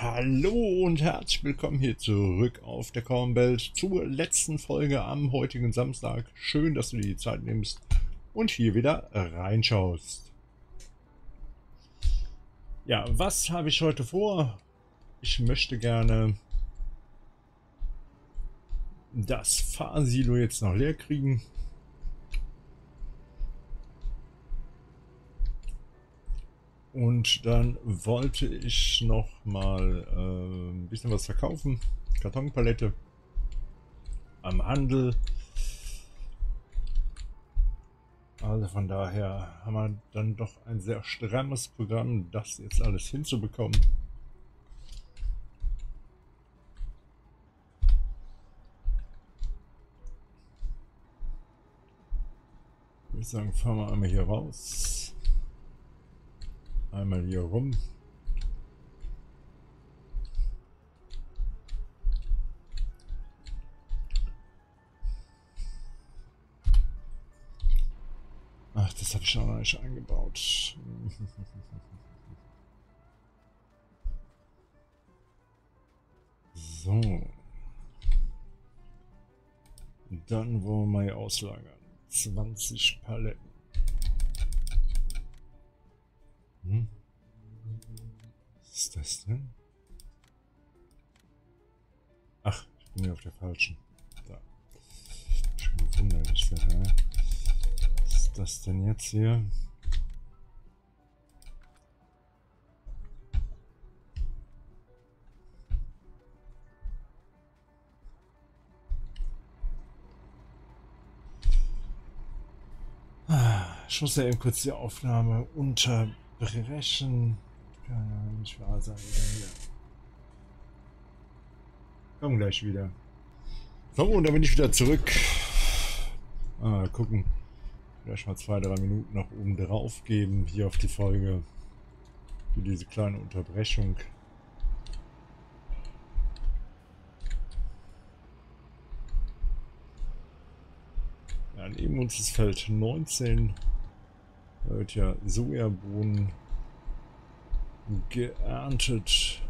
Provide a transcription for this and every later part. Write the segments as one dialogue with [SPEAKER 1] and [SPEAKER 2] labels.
[SPEAKER 1] Hallo und herzlich willkommen hier zurück auf der Kornwelt zur letzten Folge am heutigen Samstag. Schön, dass du dir die Zeit nimmst und hier wieder reinschaust. Ja, was habe ich heute vor? Ich möchte gerne das Fahrsilo jetzt noch leer kriegen. Und dann wollte ich noch mal äh, ein bisschen was verkaufen. Kartonpalette am Handel. Also von daher haben wir dann doch ein sehr strammes Programm, das jetzt alles hinzubekommen. Ich würde sagen, fahren wir einmal hier raus. Einmal hier rum. Ach, das habe ich noch nicht eingebaut. So. Dann wollen wir mal auslagern. 20 Paletten. Hm? Was ist das denn? Ach, ich bin ja auf der falschen. Da. Schon gewundert, ich sag, hä? Was ist das denn jetzt hier? Ah, Ich muss ja eben kurz die Aufnahme unterbrechen. Kann ja nicht wahr sein. Hier. Komm gleich wieder. So, und dann bin ich wieder zurück. Ah, gucken. Vielleicht mal zwei, drei Minuten nach oben drauf geben hier auf die Folge. Für diese kleine Unterbrechung. Ja, neben uns ist Feld 19. Da wird ja Sojabohnen geerntet.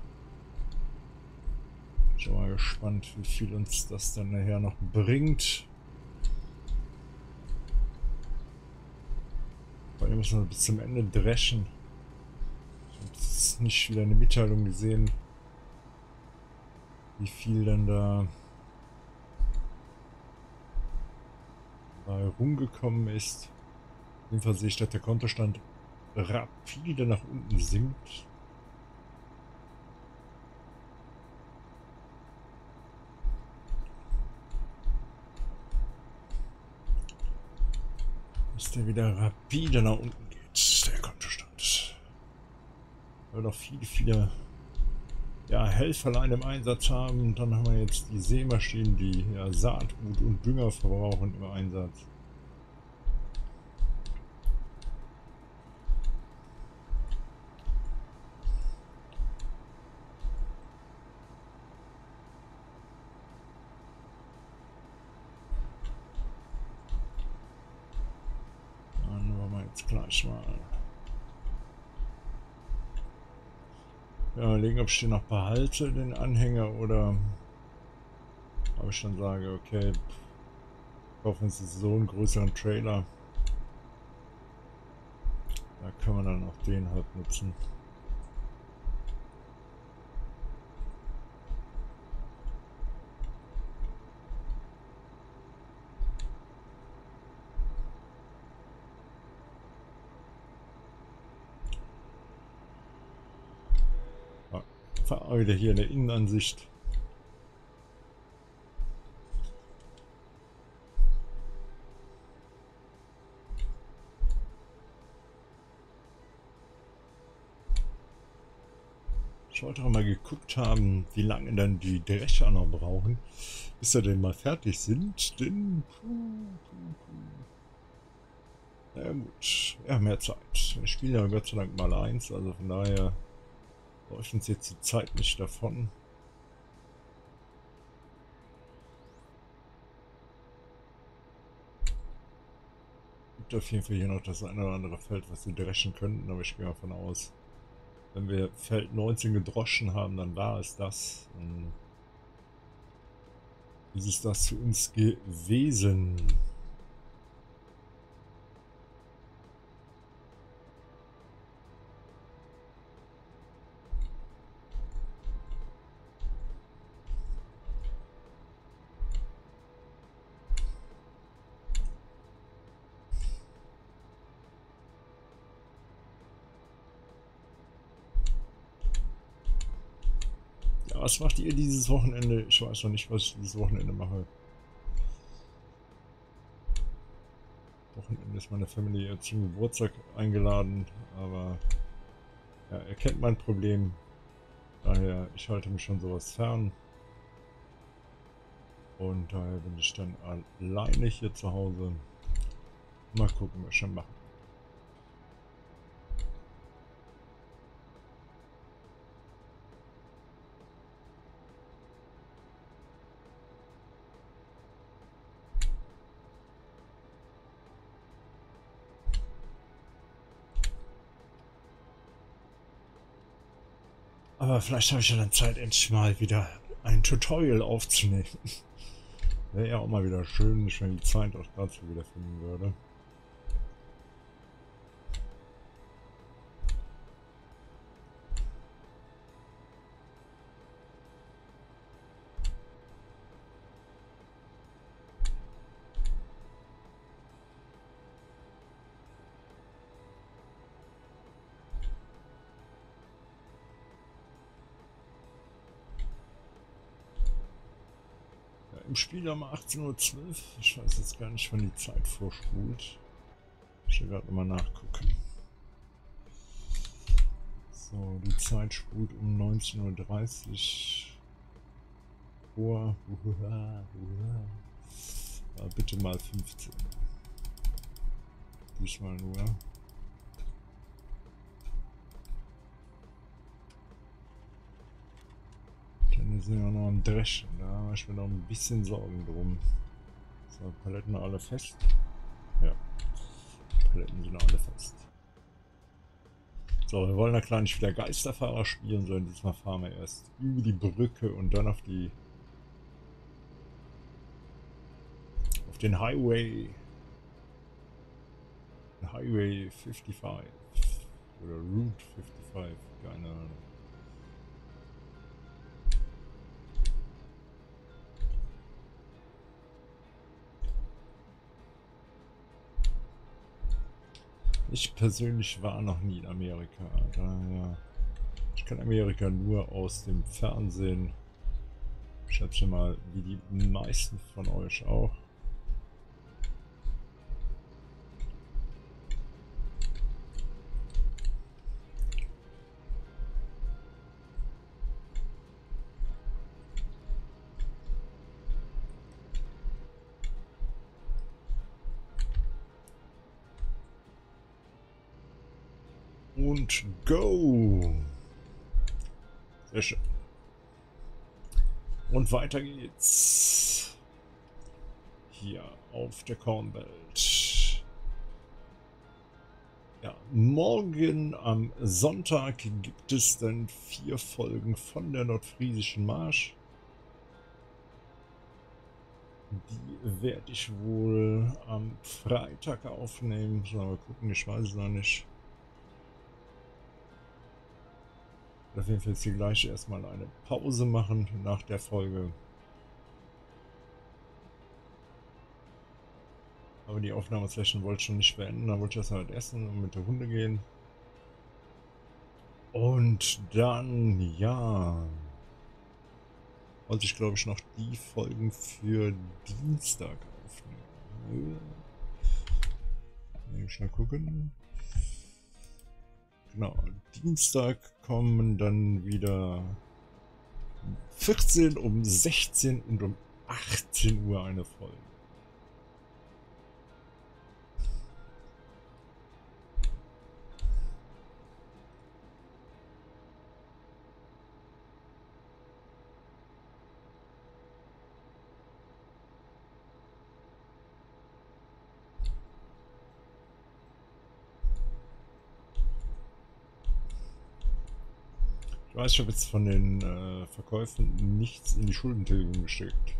[SPEAKER 1] Ich bin mal gespannt, wie viel uns das dann nachher noch bringt. Vor allem müssen wir bis zum Ende dreschen. Ich habe jetzt nicht wieder eine Mitteilung gesehen, wie viel dann da bei rumgekommen ist. Auf jeden Fall sehe ich, dass der Kontostand rapide nach unten sinkt. Dass der wieder rapide nach unten geht, der Kontostand. Weil noch viele, viele ja, Helferlein im Einsatz haben. Dann haben wir jetzt die Sämaschinen, die ja, Saatgut und Dünger verbrauchen im Einsatz. Ja, überlegen, ob ich den noch behalte, den Anhänger, oder ob ich dann sage, okay, kaufen Sie so einen größeren Trailer. Da kann man dann auch den halt nutzen. Fahr wieder hier in der Innenansicht. Ich wollte auch mal geguckt haben, wie lange dann die Drescher noch brauchen, bis sie denn mal fertig sind. Denn. Na ja, gut, ja, mehr Zeit. Ich spiele ja Gott sei Dank mal eins, also von daher läuft uns jetzt die Zeit nicht davon. Gibt auf jeden Fall hier noch das eine oder andere Feld, was sie dreschen könnten, aber ich gehe mal von aus, Wenn wir Feld 19 gedroschen haben, dann war es das. Und ist es das für uns gewesen? Was macht ihr dieses Wochenende? Ich weiß noch nicht, was ich dieses Wochenende mache. Wochenende ist meine Familie zum Geburtstag eingeladen, aber ja, er kennt mein Problem. Daher, ich halte mich schon sowas fern. Und daher bin ich dann alleine hier zu Hause. Mal gucken, was wir machen. Aber vielleicht habe ich ja dann Zeit, endlich mal wieder ein Tutorial aufzunehmen. Wäre ja auch mal wieder schön, wenn ich die Zeit auch dazu wieder finden würde. Im Spiel um 18.12 Uhr. Ich weiß jetzt gar nicht, wann die Zeit vorspult. Ich will gerade mal nachgucken. So, die Zeit spult um 19.30 Uhr vor. Ja, bitte mal 15. Diesmal nur. Sind ja noch am Dreschen. Da habe ich mir noch ein bisschen Sorgen drum. So, Paletten alle fest. Ja. Paletten sind alle fest. So, wir wollen ja klar nicht wieder Geisterfahrer spielen, sondern diesmal fahren wir erst über die Brücke und dann auf die auf den Highway Highway 55 oder Route 55, keine Ahnung. Ich persönlich war noch nie in Amerika. Daher ich kann Amerika nur aus dem Fernsehen. Ich schätze mal, wie die meisten von euch auch. Und go. Sehr schön. Und weiter geht's. Hier auf der Kornwelt. Ja, morgen am Sonntag gibt es dann vier Folgen von der Nordfriesischen Marsch. Die werde ich wohl am Freitag aufnehmen. Mal gucken, ich weiß es noch nicht. Auf jeden Fall jetzt hier gleich erstmal eine Pause machen nach der Folge. Aber die Aufnahmesession wollte ich schon nicht beenden, da wollte ich erst halt essen und mit der Hunde gehen. Und dann, ja, wollte ich glaube ich noch die Folgen für Dienstag aufnehmen. Mal schnell gucken. Genau, Dienstag kommen dann wieder 14, um 16 und um 18 Uhr eine Folge. Weiß, ich habe jetzt von den äh, Verkäufen nichts in die Schuldentilgung gesteckt.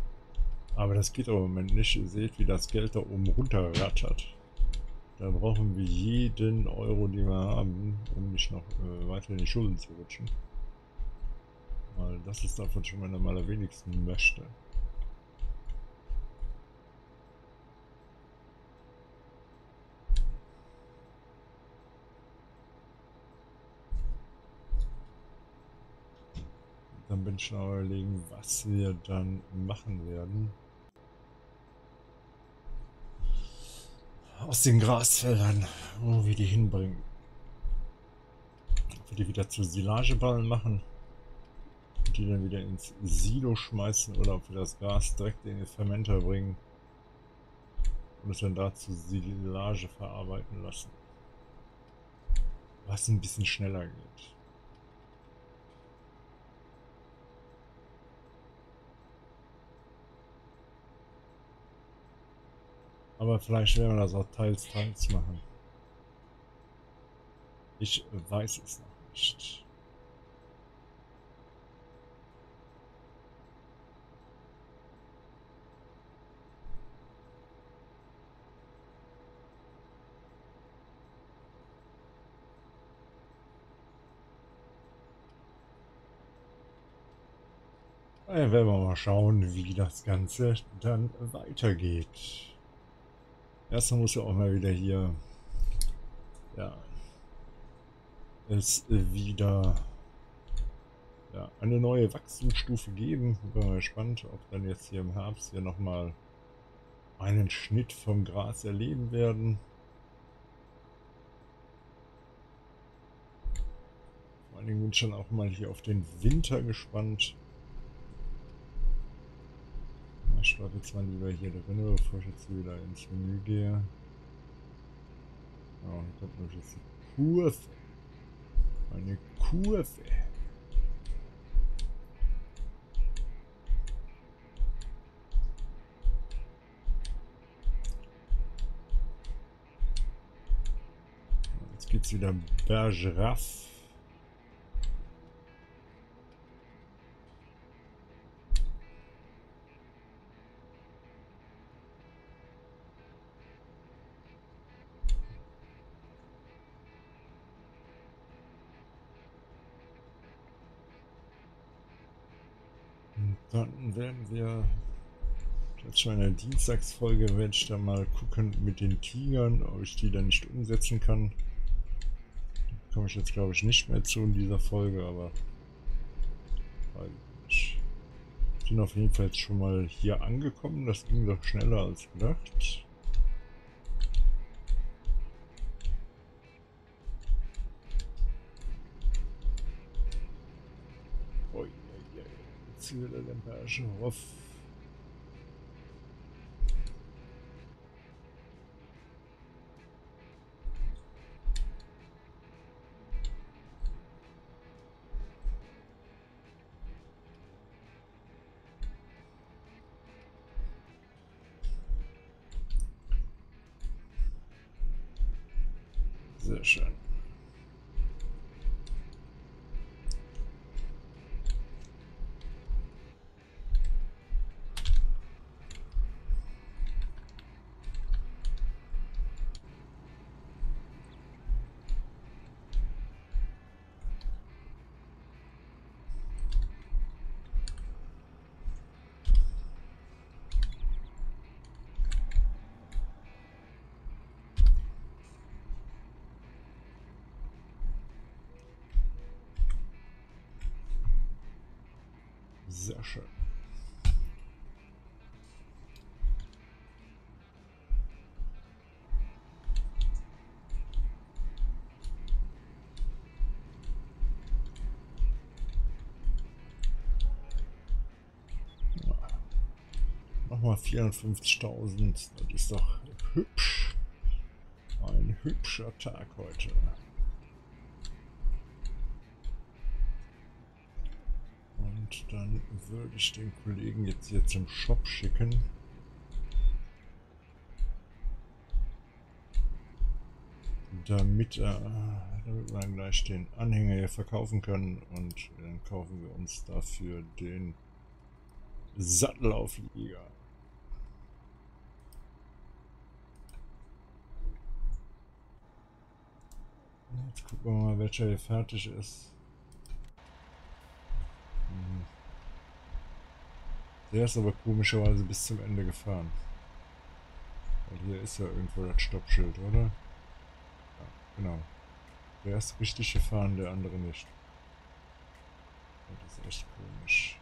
[SPEAKER 1] Aber das geht im Moment nicht. Ihr seht, wie das Geld da oben runterrattert. Da brauchen wir jeden Euro, den wir haben, um nicht noch äh, weiter in die Schulden zu rutschen. Weil das ist davon schon mal am allerwenigsten möchte. Dann bin ich noch überlegen, was wir dann machen werden. Aus den Grasfeldern, wo wir die hinbringen. Ob wir die wieder zu Silageballen machen die dann wieder ins Silo schmeißen oder ob wir das Gras direkt in den Fermenter bringen und es dann da zu Silage verarbeiten lassen. Was ein bisschen schneller geht. Aber vielleicht werden wir das auch teils, teils machen. Ich weiß es noch nicht. Ja, werden wir mal schauen, wie das Ganze dann weitergeht. Erstmal muss ja auch mal wieder hier, ja, es wieder ja, eine neue Wachstumsstufe geben. Bin mal gespannt, ob dann jetzt hier im Herbst hier nochmal einen Schnitt vom Gras erleben werden. Vor allen Dingen bin ich schon auch mal hier auf den Winter gespannt. Ich warte jetzt mal lieber hier drin, bevor ich jetzt wieder ins Menü gehe. Oh, dann kommt noch jetzt die Kurve. Eine Kurve. Jetzt geht's wieder Bergeraff. Dann werden wir jetzt schon in der Dienstagsfolge werde ich dann mal gucken mit den Tigern, ob ich die dann nicht umsetzen kann. Da komme ich jetzt glaube ich nicht mehr zu in dieser Folge, aber weiß ich bin auf jeden Fall jetzt schon mal hier angekommen. Das ging doch schneller als gedacht. für Lampe Roff. Sehr schön. Nochmal 54.000, das ist doch hübsch. Ein hübscher Tag heute. Dann würde ich den Kollegen jetzt hier zum Shop schicken. Damit er damit wir dann gleich den Anhänger hier verkaufen können und dann kaufen wir uns dafür den Sattelauflieger. Jetzt gucken wir mal, welcher hier fertig ist. Der ist aber komischerweise bis zum Ende gefahren. Weil hier ist ja irgendwo das Stoppschild, oder? Ja, genau. Der ist richtig gefahren, der andere nicht. Das ist echt komisch.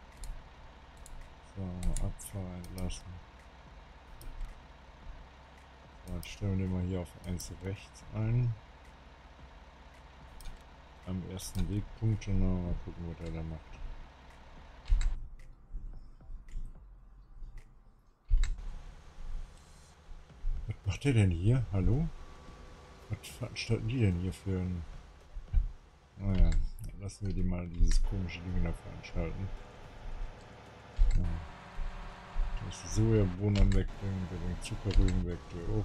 [SPEAKER 1] So, abfahren lassen. So, jetzt stellen wir den mal hier auf 1 rechts ein. Am ersten Wegpunkt und dann mal gucken, was er da macht. Was macht der denn hier? Hallo? Was veranstalten die denn hier für ein... Naja, oh lassen wir die mal dieses komische Ding da veranstalten. Ja. Das Sojabohnen Wegbringen, der bringt Zuckerrüben weg, der auch.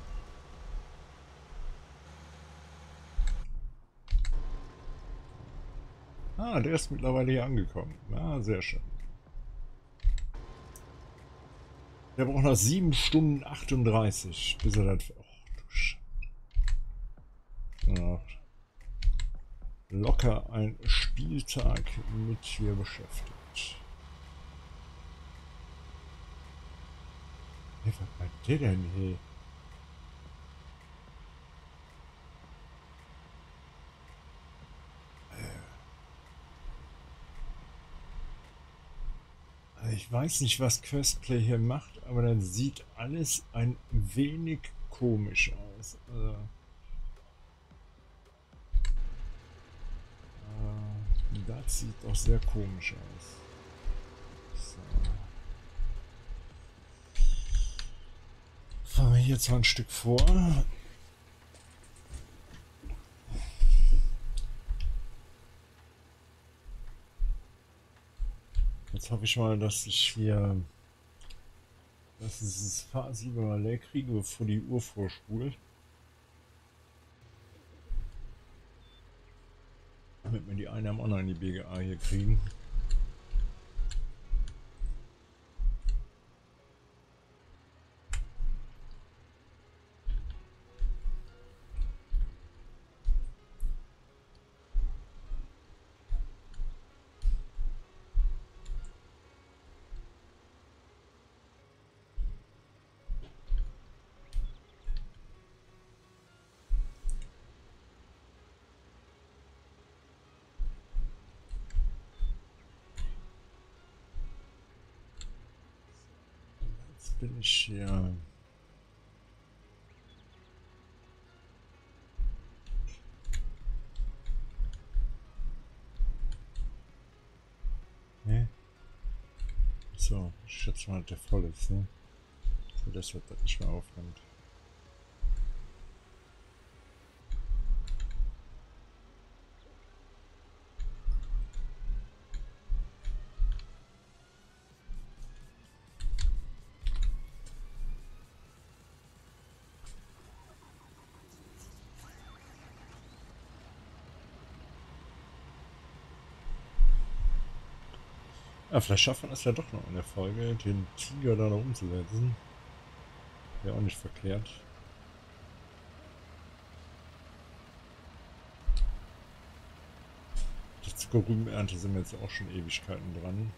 [SPEAKER 1] Ah, der ist mittlerweile hier angekommen. Ah, sehr schön. Der braucht noch 7 Stunden 38, bis er das... Oh, du. Locker ein Spieltag mit hier beschäftigt. Hey, was meint der denn hier? Ich weiß nicht, was Questplay hier macht, aber dann sieht alles ein wenig komisch aus. Also, äh, das sieht doch sehr komisch aus. So. Fahren wir hier zwar ein Stück vor. Jetzt hoffe ich mal, dass ich hier dass dieses Fahrsieber mal leer kriege, bevor die Uhr vorspult. Damit wir die eine am anderen die BGA hier kriegen. Bin ich hier. So, ich schätze mal, der voll ist, ne? So, das wird das nicht mehr aufnimmt. Ja, vielleicht schaffen wir es ja doch noch in der Folge, den Tiger da noch umzusetzen. Wäre auch nicht verkehrt. Die Zuckerrübenernte sind wir jetzt auch schon Ewigkeiten dran.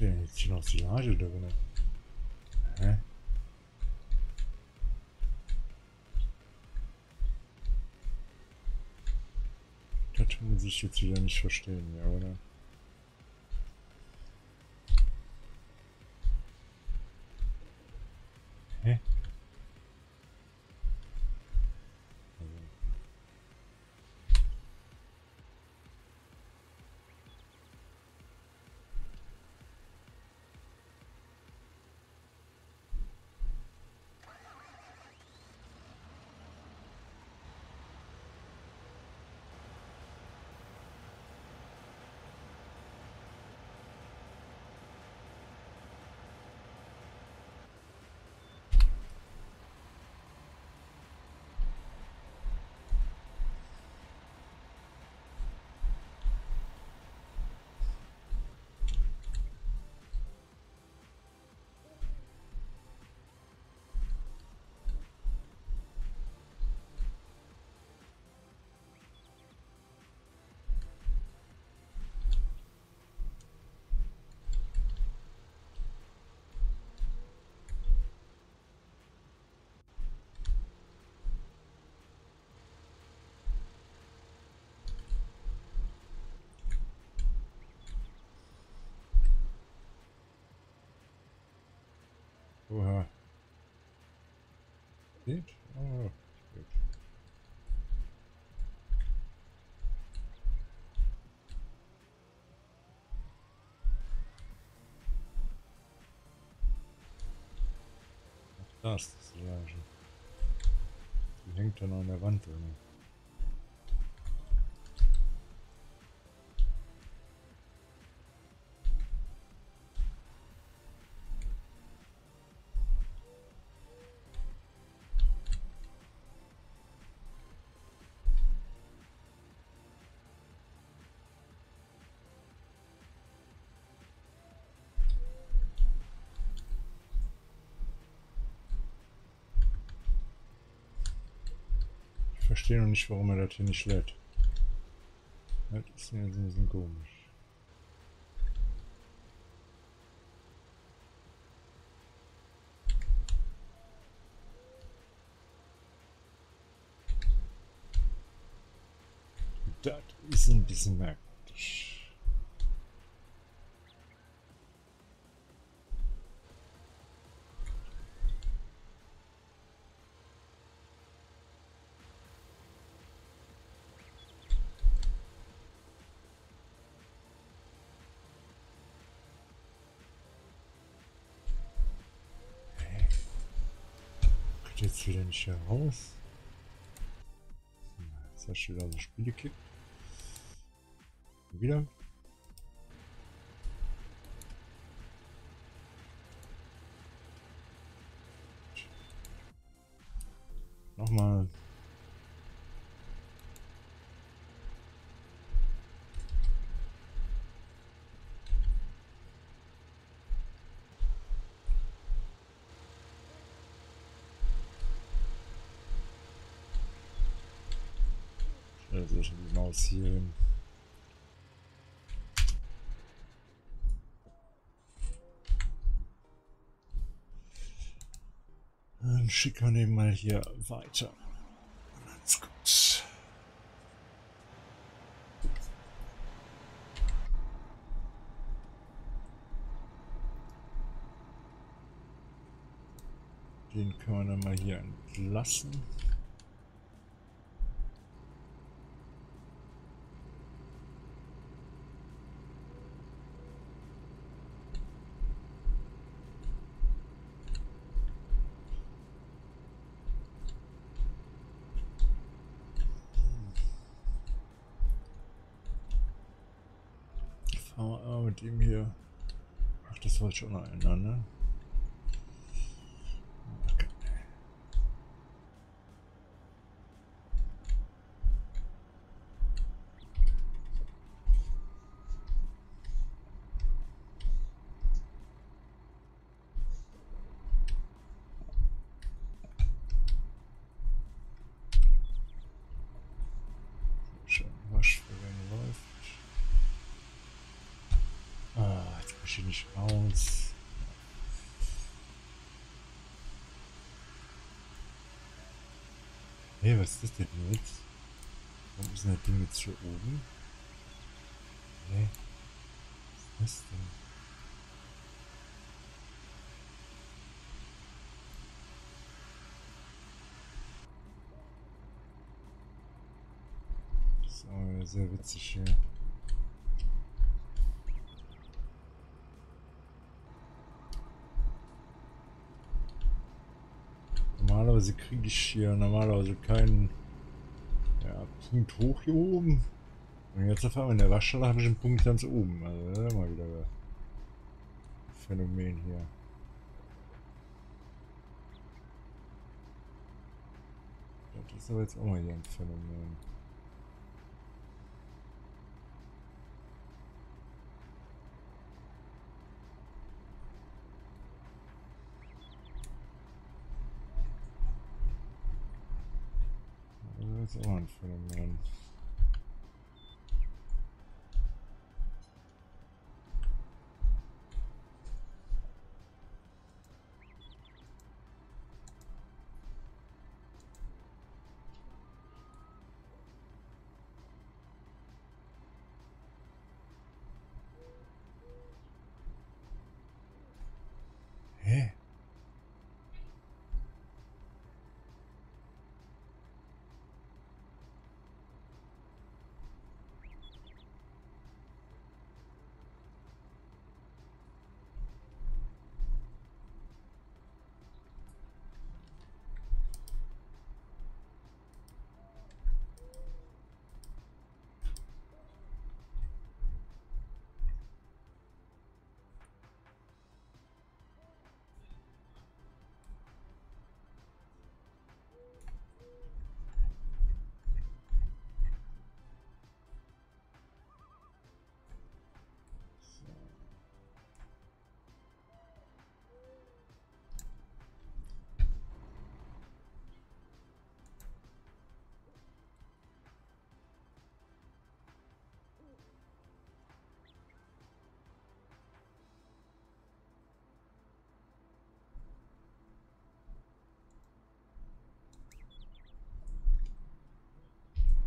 [SPEAKER 1] Tem, tirar o silagem, né? É. Das muss ich jetzt wieder nicht verstehen, ja, oder? Oha. Geht? Oh, geht. Das, ist ja schon. Die hängt dann an der Wand, oder? Verstehe noch nicht, warum er das hier nicht lädt. Das ist mir ein bisschen komisch. Das ist ein bisschen merkwürdig. Wieder nicht heraus? Hm, Jetzt hast du wieder so Spiele geklickt. Wieder? Also die Maus hier hin. Dann schicken wir den mal hier weiter. Ganz gut. Den können wir dann mal hier entlassen. Wir mal mit ihm hier. Ach, das auch noch ändern, ne? Okay. Schön, Waschvorgang läuft. Ah, jetzt krieg ich ihn nicht raus. Hey, was ist das denn jetzt? Warum ist das Ding jetzt hier oben? Hä? Was ist das denn? So, sehr witzig hier. Normalerweise kriege ich hier normalerweise keinen ja, Punkt hoch hier oben. Und jetzt auf einmal in der Waschhalle habe ich einen Punkt ganz oben. Also das ist mal wieder ein Phänomen hier. Das ist aber jetzt auch mal hier ein Phänomen. Das ist auch ein Phänomen.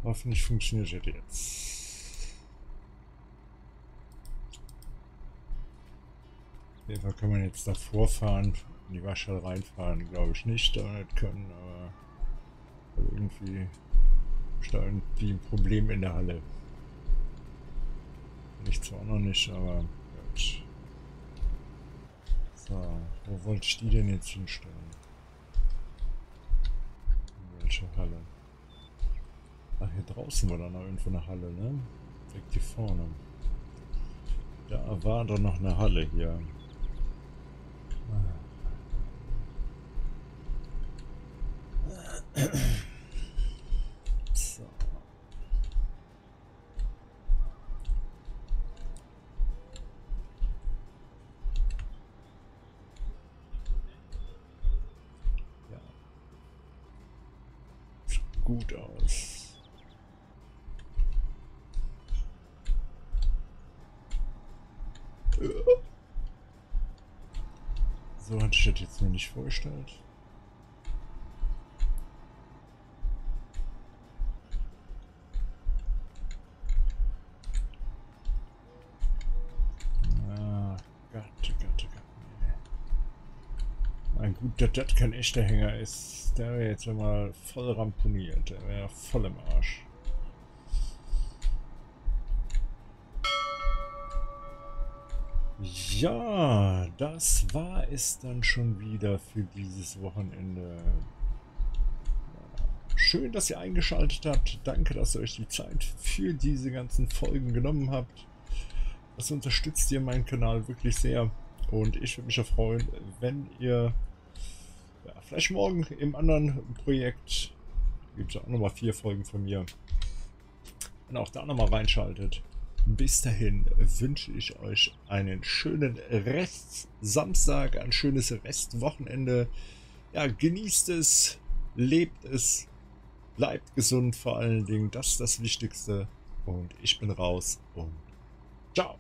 [SPEAKER 1] Hoffentlich funktioniert das jetzt. Auf jeden Fall kann man jetzt davor fahren, in die Waschhalle reinfahren, glaube ich nicht, da nicht können, aber irgendwie ist da irgendwie ein Problem in der Halle. Ich zwar noch nicht, aber gut. So, wo wollte ich die denn jetzt hinstellen? In welche Halle? Ach, hier draußen war dann noch irgendwo eine Halle, ne? Direkt hier vorne. Da war doch noch eine Halle hier. So. Vorgestellt. Ah, Gott, Gott, Gott. Mein gut, dass das kein echter Hänger ist, der wäre jetzt mal voll ramponiert. Der wäre voll im Arsch. Ja, das war es dann schon wieder für dieses Wochenende. Schön, dass ihr eingeschaltet habt. Danke, dass ihr euch die Zeit für diese ganzen Folgen genommen habt. Das unterstützt ihr meinen Kanal wirklich sehr. Und ich würde mich ja freuen, wenn ihr ja, vielleicht morgen im anderen Projekt, gibt es auch nochmal vier Folgen von mir, und auch da nochmal reinschaltet. Bis dahin wünsche ich euch einen schönen Rest Samstag, ein schönes Restwochenende. Ja, genießt es, lebt es, bleibt gesund vor allen Dingen, das ist das Wichtigste. Und ich bin raus und ciao.